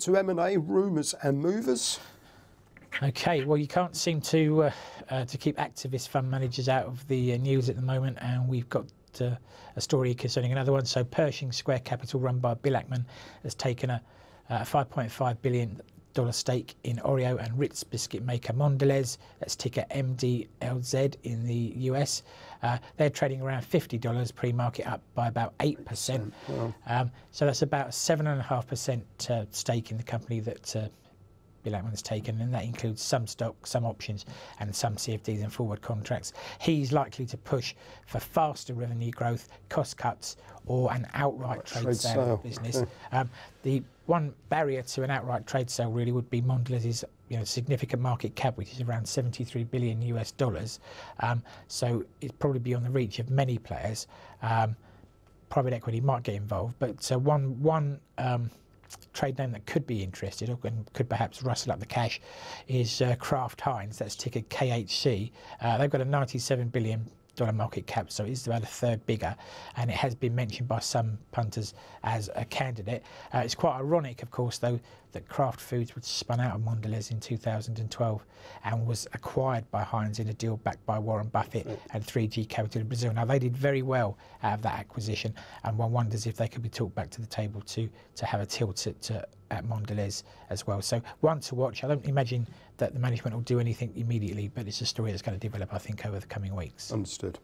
To M&A rumours and movers. Okay, well, you can't seem to uh, uh, to keep activist fund managers out of the uh, news at the moment, and we've got uh, a story concerning another one. So, Pershing Square Capital, run by Bill Ackman, has taken a, a 5.5 billion stake in Oreo and Ritz biscuit maker Mondelez. That's ticker MDLZ in the US. Uh, they're trading around $50 pre-market, up by about 8%. Um, so that's about 7.5% uh, stake in the company that uh, Ackman's taken, and that includes some stock, some options, and some CFDs and forward contracts. He's likely to push for faster revenue growth, cost cuts, or an outright trade, trade sale, sale, business. okay. Um, the one barrier to an outright trade sale really would be Mondelez's you know, significant market cap, which is around 73 billion US dollars. Um, so it'd probably be on the reach of many players. Um, private equity might get involved, but uh, one one um, trade name that could be interested or could perhaps rustle up the cash is uh, Kraft Heinz. That's ticker KHC. Uh, they've got a 97 billion dollar market cap, so it's about a third bigger, and it has been mentioned by some punters as a candidate. Uh, it's quite ironic, of course, though, that Kraft Foods was spun out of Mondelez in 2012 and was acquired by Heinz in a deal backed by Warren Buffett and 3G Capital in Brazil. Now they did very well out of that acquisition, and one wonders if they could be talked back to the table to to have a tilt at, uh, at Mondelez as well. So one to watch. I don't imagine that the management will do anything immediately, but it's a story that's going to develop, I think, over the coming weeks. Understood.